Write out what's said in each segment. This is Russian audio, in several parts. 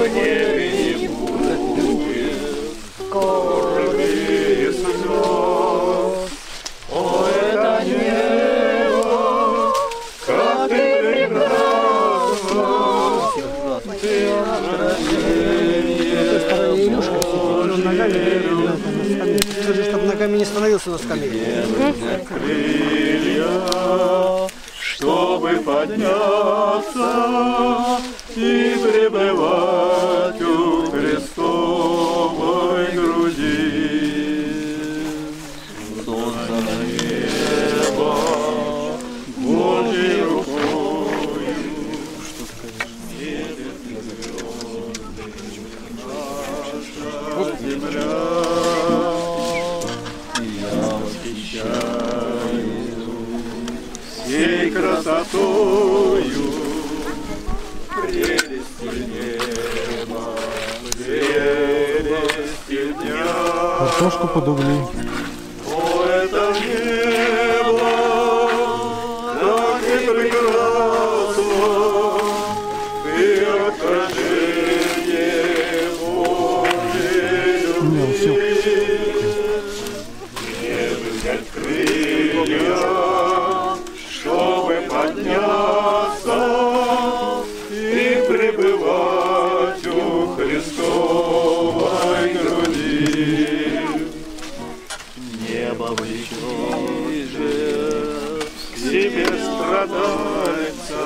в небе не будет крови и слез. О, это небо, как ты прекрасна, ты Скажи, чтобы ногами не становился на скамье. крылья, чтобы подняться пребывать у Христовой груди. Солнце небо, Божьей рукой, наша земля. Я восхищаюсь всей красотою, Картошку подугли. Небо ближе к себе страдальца,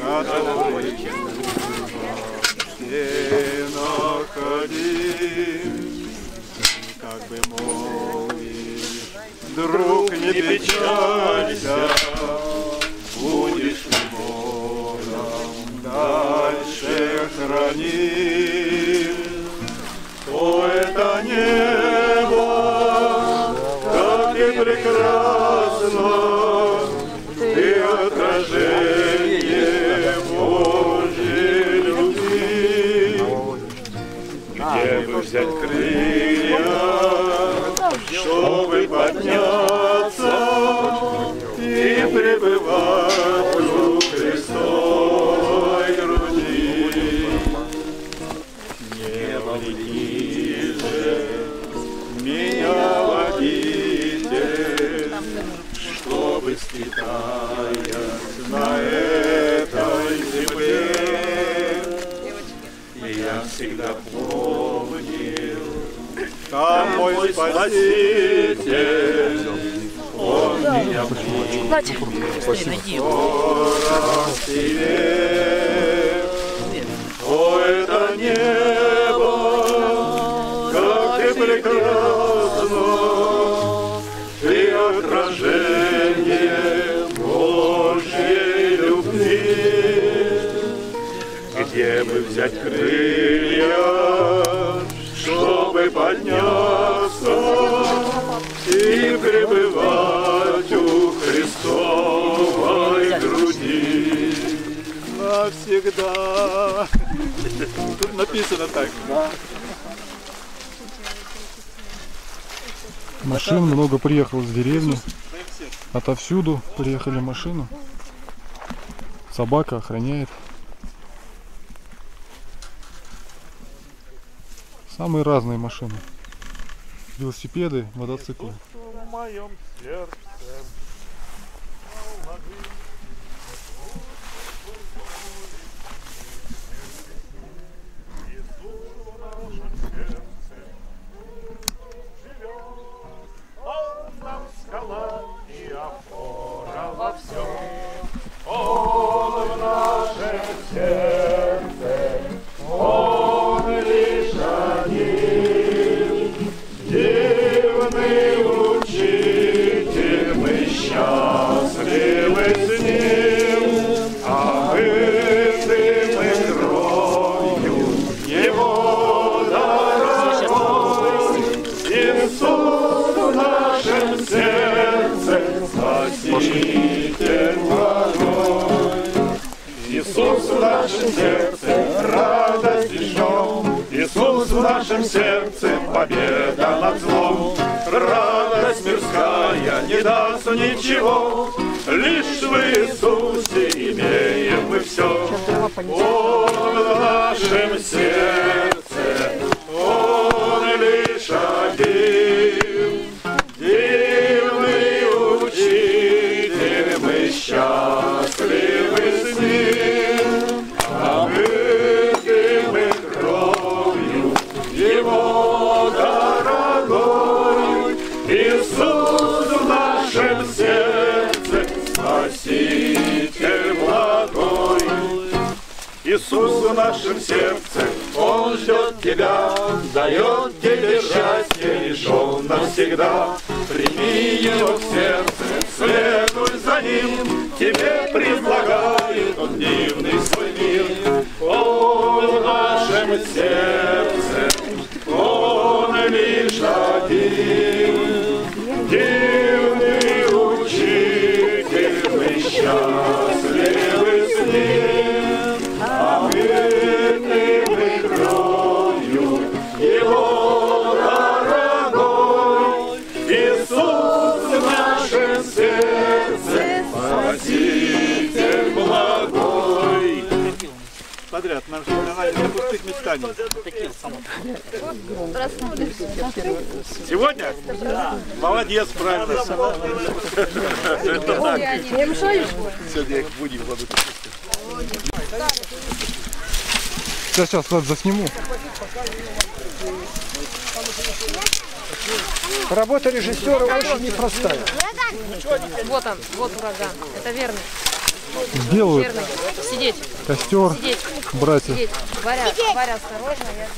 который все находим, как бы молвишь, друг, не печалься, будешь Богом дальше храним. О, это небо, взять крылья, чтобы подняться и пребывать Быстрее найди навсегда. Тут написано так. Машин много приехало с деревни. Отовсюду приехали машины. Собака охраняет. Самые разные машины. Велосипеды, мотоциклы. В моем сердце. В дает тебе счастье, лишь навсегда. Прими Его в сердце, следуй за Ним, тебе предлагает Он дивный свой мир. Он в нашем сердце, на пустых местах Сегодня? Молодец, правильно. Это так. Сегодня их будем кладут. Сейчас, сейчас, вот засниму. Работа режиссера очень непростая. Вот он, вот ураган. Это верный, Делают. Сидеть, костер, сидеть, братья. сидеть. Варя, Варя, осторожно. Я...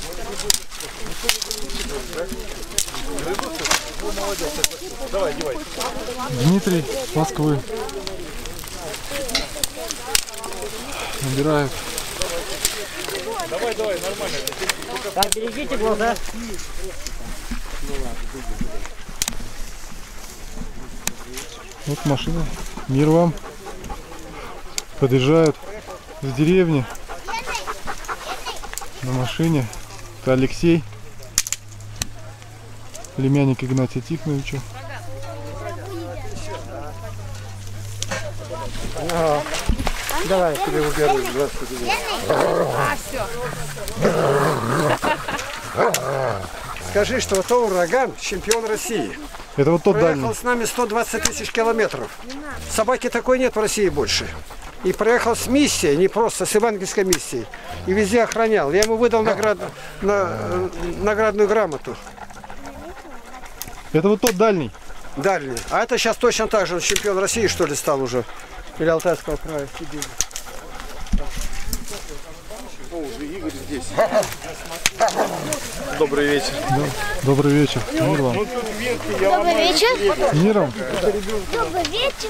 Дмитрий Москвы. Набирают. Вот машина. Мир вам. Подъезжают с деревни на машине. Это Алексей. Племянник Игнатия Тихоновича. Давай, я тебе уберу. Здравствуйте. А, все. Скажи, что это ураган, чемпион России. Это вот тот Проехал дальний. с нами 120 тысяч километров. Собаки такой нет в России больше. И проехал с миссией, не просто с евангельской миссией. И везде охранял. Я ему выдал наград- на- э, наградную грамоту. Это вот тот дальний. Дальний. А это сейчас точно так же. Он чемпион России, что ли, стал уже. Или Алтайского края. Сидели. Добрый вечер. Добрый вечер. Мир вам. Добрый вечер. Миром. Добрый вечер.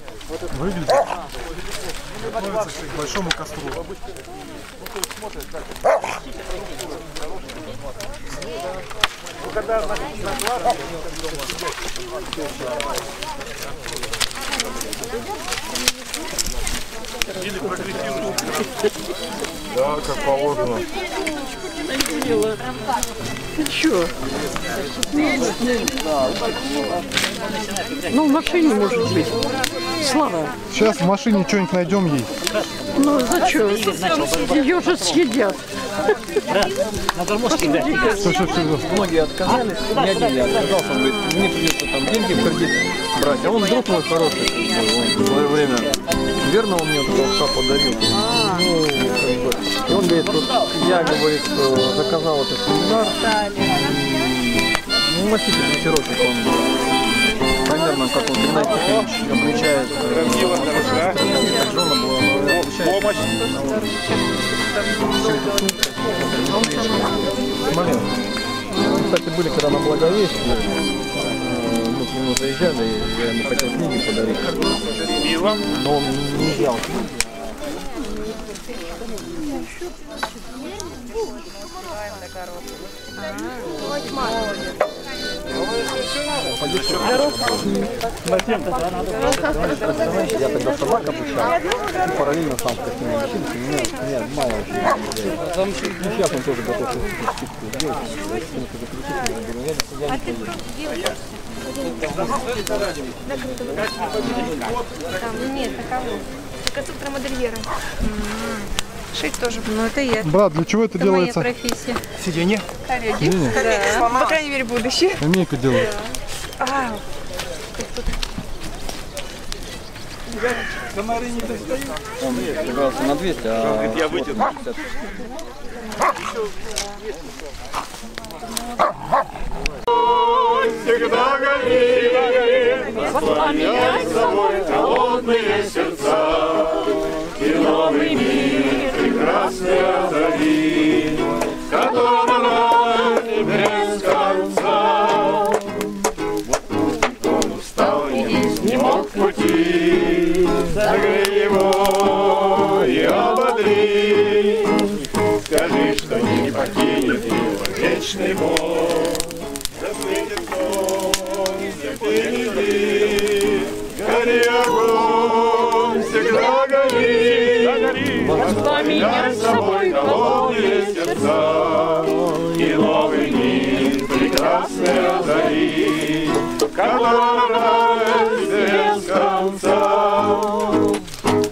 выглядит. Готовится к большому костру. Да, как положено. Ну, в машине может быть. Слава, Сейчас в машине что-нибудь найдем ей. ну зачем? Ее же съедят. Все, все, все. Многие отказались, не один я отказался, он говорит, мне придется там деньги в кредит брать. А он друг мой хороший, он в свое время верно он мне пса подарил. Ну, как бы, и он говорит, вот я, говорит, что заказал этот семинар. Ну, маститель дрессировщик, он примерно как он Геннадий Тихонович обличает Помощь. Кстати, были когда на Благовестии. э, Мы к нему заезжали, и я ему хотел книги подарить. Но он не взял. Я тогда собак обучал, параллельно сам с такими учился, мне, мне мало очень. Ну, сейчас он тоже готов скидку заключить, я не поеду. Там нет, таково. Конструктор модельера. Шить тоже. Ну, это я. Брат, для чего это Это моя делается? профессия. Сиденье. Да. По крайней мере, будущее. Линейку делают. Он собирался на 200, а Я вытяну. Всегда гори, воспламеняй собой холодные сердца И новый мир вечный Бог. Засветит солнце впереди, Гори огонь, Воспламеняй собой холодные сердца, И новый мир прекрасный озари, радость без конца.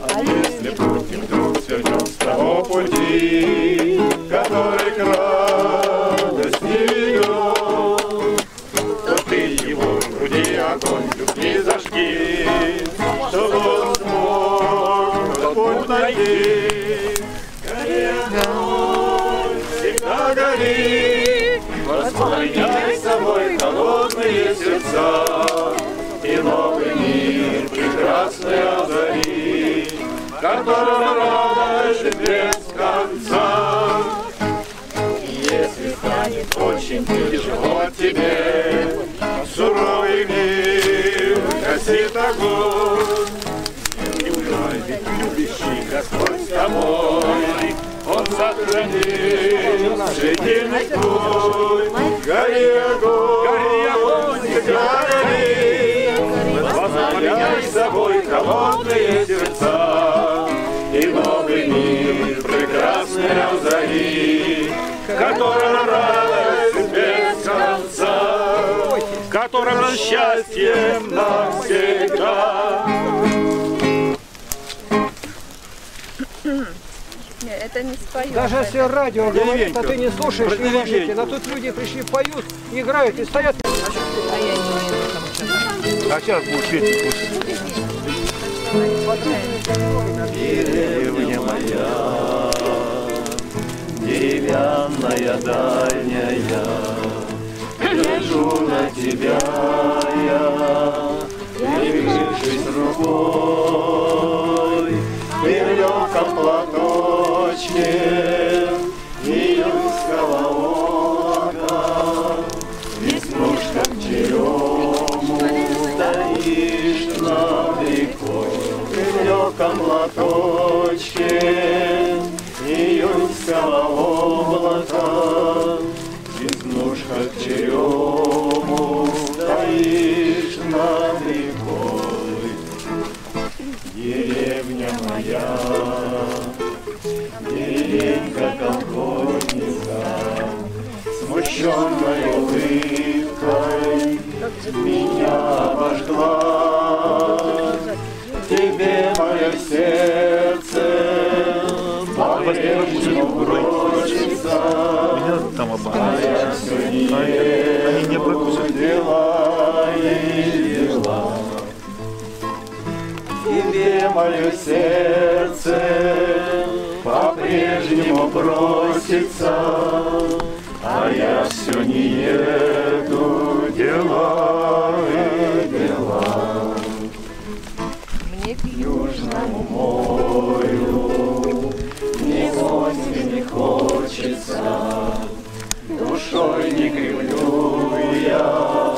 А если путь вдруг свернет с того пути, Который к радости ведет, То ты его в груди огонь тяжело тебе, Суровый мир гасит огонь, И узнай, ведь любящий Господь с тобой, Он сохранит жизненный твой. Гори огонь, гори огонь, всегда гори, Воспламеняй собой холодные сердца, И новый мир прекрасный озари, Которого радость В котором счастье навсегда. Это не спою. Даже если радио говорит, а ты не слушаешь, не ложите. Но тут люди пришли, поют, играют и стоят. А сейчас будет петь. Деревня моя, деревянная дальняя, Гляжу на тебя я, прикрывшись рукой, Ты в легком платочке июньского ока, Веснушка к черему стоишь над рекой, Ты в легком платочке июньского облака, К черему стоишь над рекой. Деревня моя, деревенька колхозница, Смущенной улыбкой меня обожгла. Тебе мое сердце бросится. Там я все не дела. Тебе мое сердце по-прежнему бросится, а я все не еду душой не кривлю я,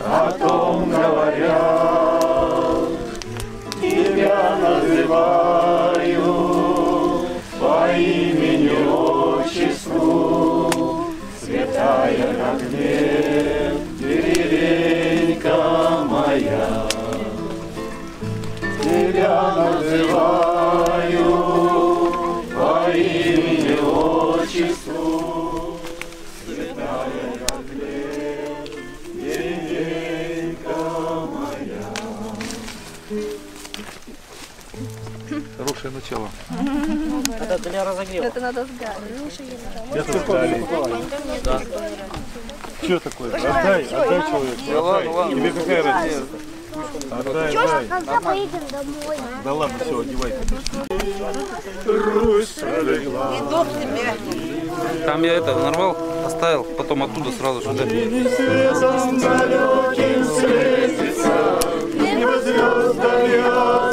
о том говоря, тебя называю по имени отчеству, святая на гнев деревенька моя, тебя называю. Начало. Это для разогрева. Это надо сгадать. Я Да. Что такое? Отдай, отдай человеку. Да ладно, ладно. Тебе какая разница? Отдай, Чё ж, дай. когда поедем домой? Да ладно, все, одевайте. Русь пролегла. Там я это нарвал, оставил, потом оттуда сразу сюда. Небо звездами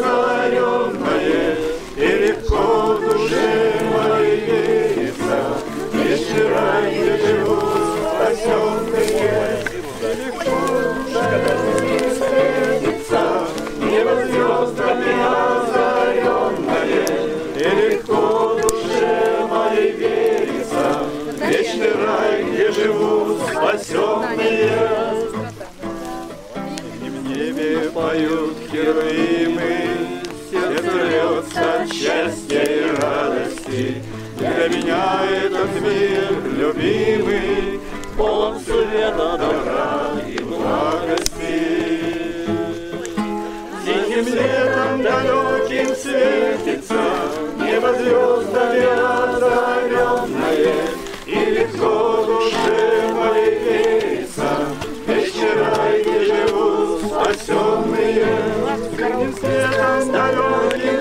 светом далеким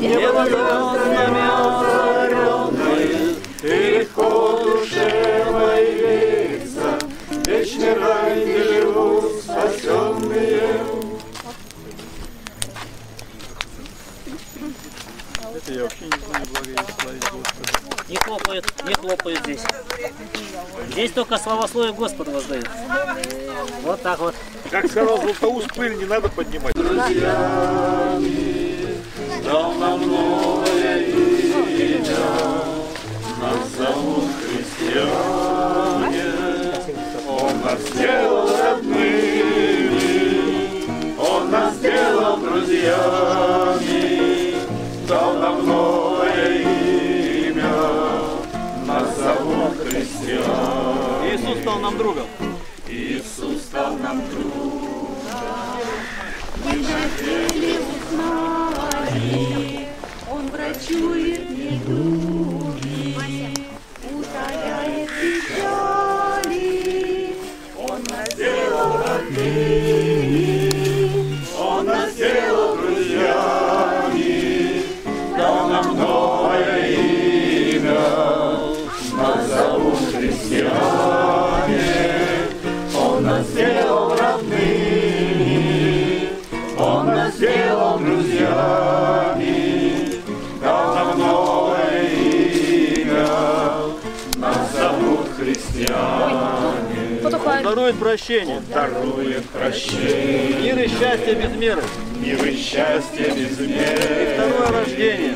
Небо звездами озаренное, И легко душе моей верится, Вечный рай, где живут спасенные. Это я вообще не знаю, благословить Господа. Не хлопают, не хлопают здесь. Здесь только славословие Господа воздают. Вот так вот. Как сказал Златоуст, пыль не надо поднимать. Дал нам новое имя, нас зовут христиане. Он нас сделал родными, Он нас сделал друзьями, дал нам новое имя, нас зовут христиане. Иисус стал нам другом. Иисус стал нам другом. Он врачует недуги, Дарует прощение. дарует прощение, Мир и счастье без меры. мир и счастье без меры, Второе рождение.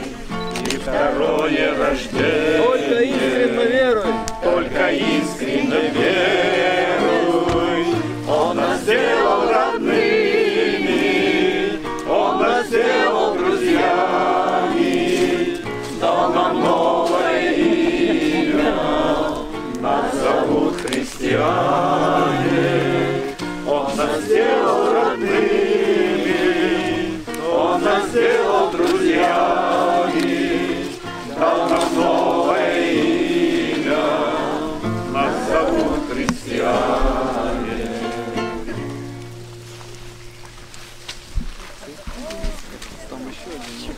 и второе рождение. Только искренне веруй. Только искренне веруй, Он нас сделал родными, Он нас сделал друзьями, дал нам новое имя, нас зовут христиане. сделал друзьями, дал нам новое имя, нас зовут христиане. Там еще один.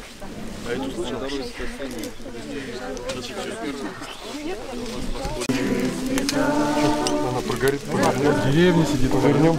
А я не услышал второе. Она прогорит, прогорит. В деревне сидит, повернем.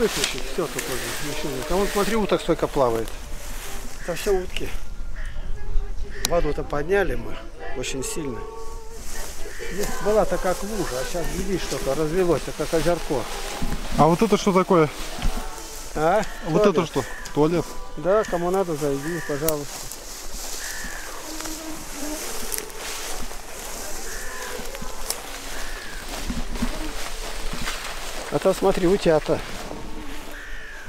выключить, все тут уже, ничего нет. А вон смотри, уток столько плавает. Это все утки. Воду-то подняли мы очень сильно. Здесь была-то как лужа, а сейчас видишь, только развелось, это как озерко. А вот это что такое? А? Вот Туалет. это что? Туалет. Да, кому надо, зайди, пожалуйста. А то смотри, утята.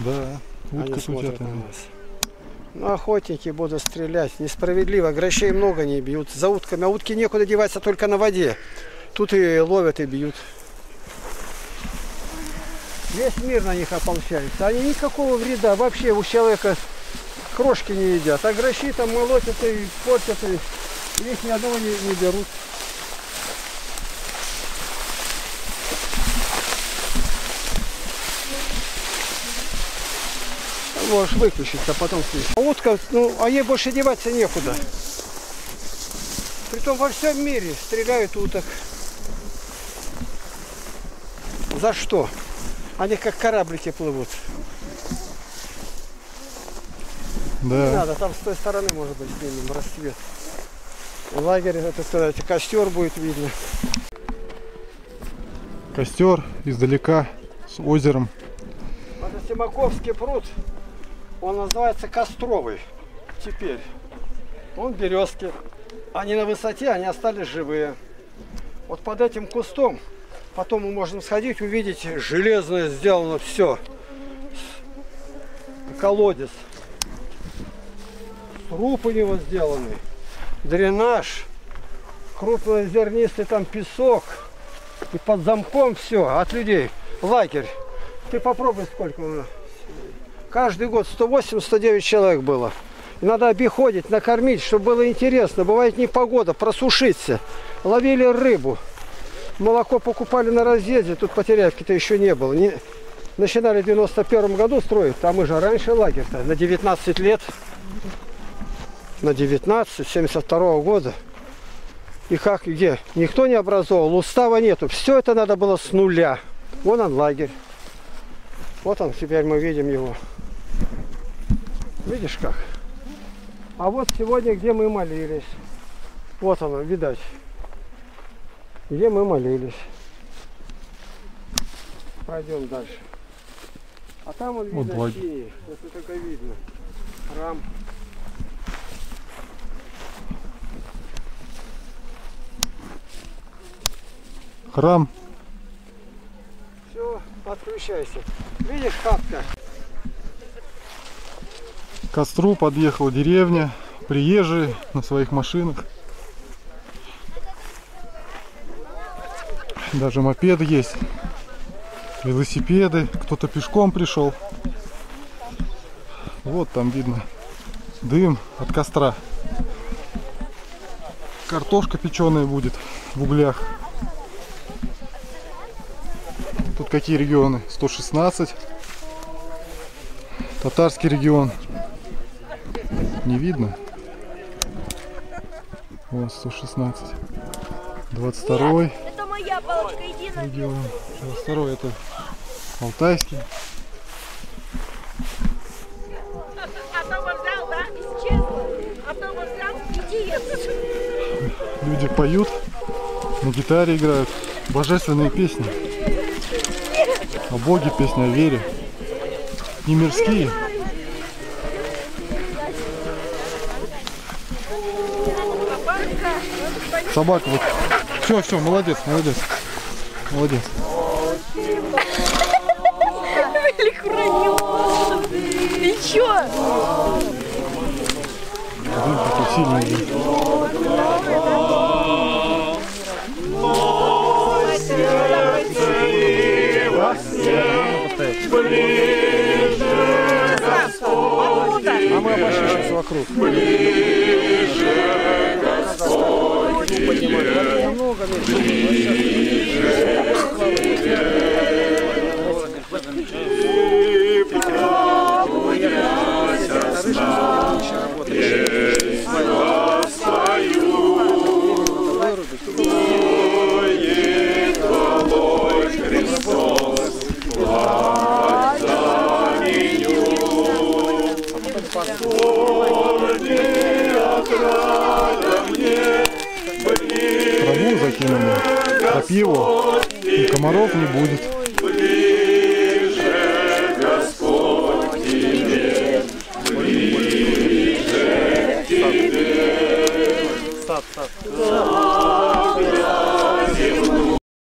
Да. Они Утка с смотрят на нас. Ну, охотники будут стрелять. Несправедливо. Грачей много не бьют. За утками. А утки некуда деваться только на воде. Тут и ловят, и бьют. Весь мир на них ополчается. Они никакого вреда вообще у человека крошки не едят. А грачи там молотят и портят, и их ни одного не, не берут. Можешь выключить, а потом включить. А утка, ну, а ей больше деваться некуда. Притом во всем мире стреляют уток. За что? Они как кораблики плывут. Не Да. надо, там с той стороны, может быть, снимем рассвет. Лагерь, это сказать, костер будет видно. Костер издалека с озером. Это Симаковский пруд, он называется Костровый теперь. Он березки. Они на высоте, они остались живые. Вот под этим кустом потом мы можем сходить, увидеть железное сделано все. Колодец. Сруб у него сделанный. Дренаж. Крупнозернистый там песок. И под замком все от людей. Лагерь. Ты попробуй сколько у нас. Каждый год 108-109 человек было. И надо обиходить, накормить, чтобы было интересно. Бывает непогода, просушиться. Ловили рыбу. Молоко покупали на разъезде. Тут потерявки-то еще не было. Не... Начинали в 91 году строить. А мы же раньше лагерь-то. На 19 лет. На 19, 72 года. И как, где? Никто не образовал, устава нету. Все это надо было с нуля. Вон он лагерь. Вот он, теперь мы видим его. Видишь как? А вот сегодня, где мы молились. Вот оно, видать. Где мы молились. Пойдем дальше. А там он Вот видно лагерь. синий. Это только видно. Храм. Храм. Все, отключайся. Видишь, хатка? Костру подъехала деревня. Приезжие на своих машинах. Даже мопеды есть. Велосипеды. Кто-то пешком пришел. Вот там видно дым от костра. Картошка печеная будет в углях. Тут какие регионы? 116. Татарский регион. Не видно. Вот 116. 22 Это моя палочка, иди на делаем. 22 это алтайский. А то вот взял, да, исчезла. А Люди поют, на гитаре играют божественные песни. О Боге песни, о вере. Не мирские. Собака вот. Все, все, молодец, молодец. Молодец. Ты чё? Блин, какой сильный. блин. А мы обошли сейчас вокруг. Obrigado.